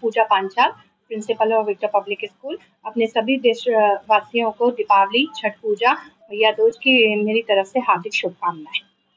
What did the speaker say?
Pooja Panchal principal of Victor public school, अपने सभी देशवासियों को दीपावली, छठ पूजा या दोज की मेरी तरफ़ से हार्दिक शुभकामनाएँ।